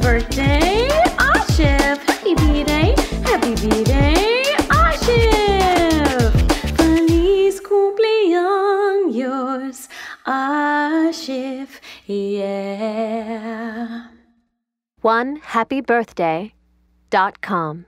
birthday, Ashif! Happy B-Day, happy B-Day, Ashif! Feliz cumpleaños, Ashif, yeah. One happy birthday dot com.